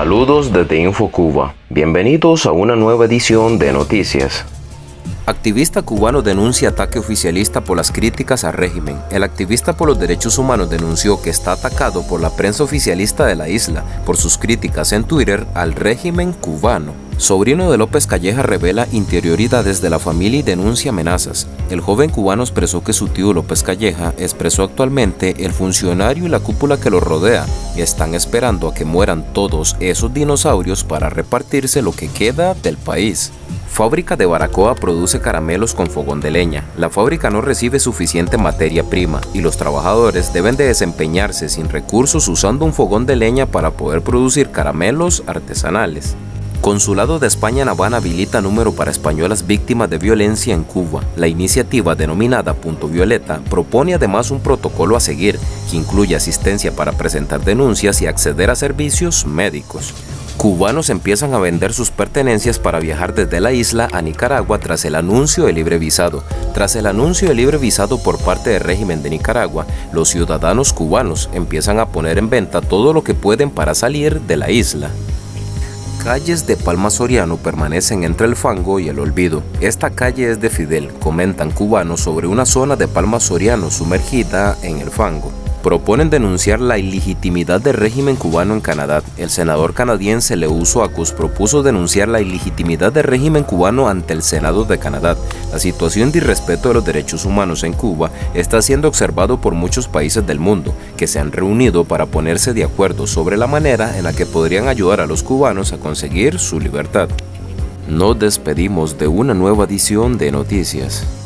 Saludos desde InfoCuba. Bienvenidos a una nueva edición de Noticias. Activista cubano denuncia ataque oficialista por las críticas al régimen. El activista por los derechos humanos denunció que está atacado por la prensa oficialista de la isla por sus críticas en Twitter al régimen cubano. Sobrino de López Calleja revela interioridades de la familia y denuncia amenazas. El joven cubano expresó que su tío López Calleja expresó actualmente el funcionario y la cúpula que lo rodea están esperando a que mueran todos esos dinosaurios para repartirse lo que queda del país. Fábrica de Baracoa produce caramelos con fogón de leña. La fábrica no recibe suficiente materia prima y los trabajadores deben de desempeñarse sin recursos usando un fogón de leña para poder producir caramelos artesanales. Consulado de España en Habana habilita número para españolas víctimas de violencia en Cuba. La iniciativa denominada Punto Violeta propone además un protocolo a seguir que incluye asistencia para presentar denuncias y acceder a servicios médicos cubanos empiezan a vender sus pertenencias para viajar desde la isla a Nicaragua tras el anuncio de libre visado. Tras el anuncio de libre visado por parte del régimen de Nicaragua, los ciudadanos cubanos empiezan a poner en venta todo lo que pueden para salir de la isla. Calles de Palma Soriano permanecen entre el fango y el olvido. Esta calle es de Fidel, comentan cubanos sobre una zona de Palma Soriano sumergida en el fango proponen denunciar la ilegitimidad del régimen cubano en Canadá. El senador canadiense Leuso Acus propuso denunciar la ilegitimidad del régimen cubano ante el Senado de Canadá. La situación de irrespeto de los derechos humanos en Cuba está siendo observado por muchos países del mundo, que se han reunido para ponerse de acuerdo sobre la manera en la que podrían ayudar a los cubanos a conseguir su libertad. Nos despedimos de una nueva edición de Noticias.